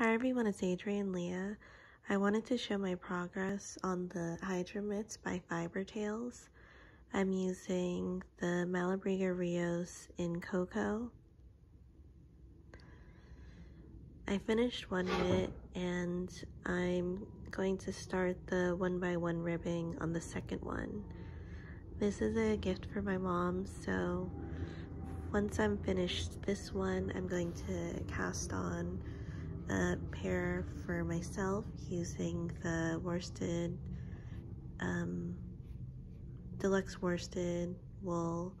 Hi everyone, it's Adrienne Leah. I wanted to show my progress on the Hiedra Mitts by Fiber Fibertails. I'm using the Malabrigo Rios in Cocoa. I finished one mitt and I'm going to start the one by one ribbing on the second one. This is a gift for my mom, so once I'm finished this one, I'm going to cast on a pair for myself using the worsted, um, deluxe worsted wool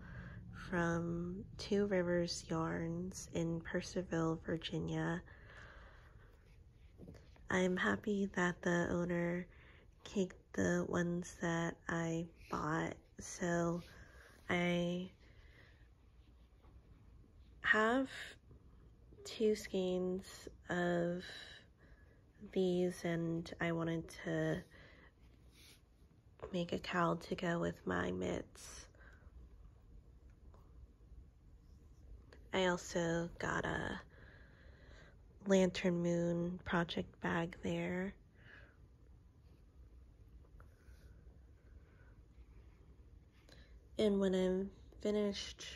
from Two Rivers Yarns in Purcellville, Virginia. I'm happy that the owner caked the ones that I bought, so I have two skeins of these and I wanted to make a cowl to go with my mitts. I also got a Lantern Moon project bag there. And when I'm finished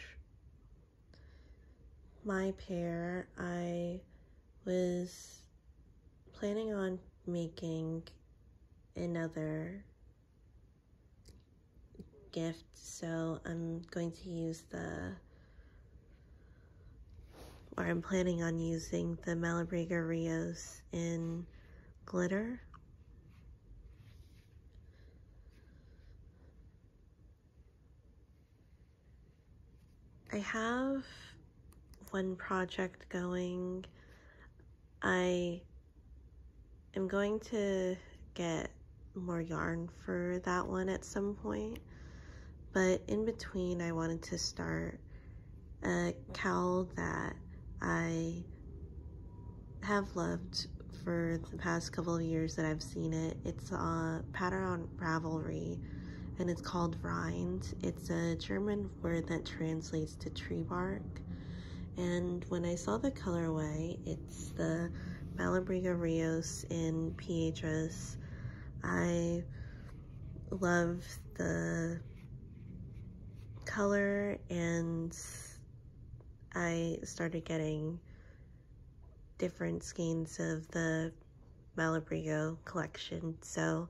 my pair, I was planning on making another gift, so I'm going to use the, or I'm planning on using the Malabrigo Rios in glitter. I have one project going. I am going to get more yarn for that one at some point, but in between I wanted to start a cowl that I have loved for the past couple of years that I've seen it. It's a pattern on Ravelry and it's called Rind. It's a German word that translates to tree bark and when I saw the colorway, it's the Malabrigo Rios in Piedras. I love the color and I started getting different skeins of the Malabrigo collection. So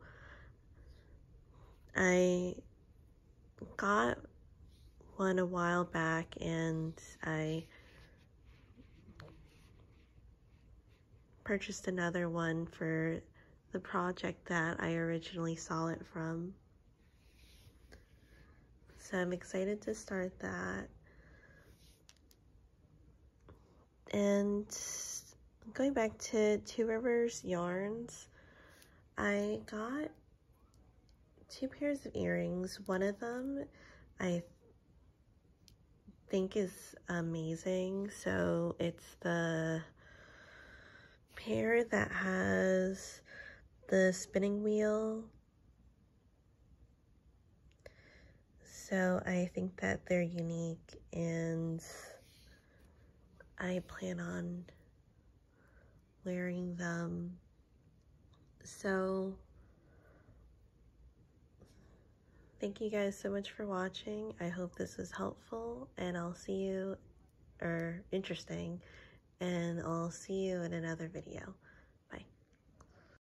I got one a while back and I purchased another one for the project that I originally saw it from. So I'm excited to start that. And going back to Two Rivers Yarns, I got two pairs of earrings. One of them I think is amazing. So it's the pair that has the spinning wheel. So I think that they're unique and I plan on wearing them. So thank you guys so much for watching. I hope this was helpful and I'll see you or interesting and I'll see you in another video.